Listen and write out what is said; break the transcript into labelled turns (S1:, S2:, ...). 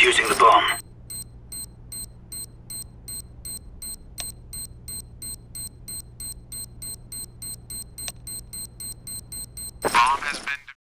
S1: defusing the bomb. Bomb has been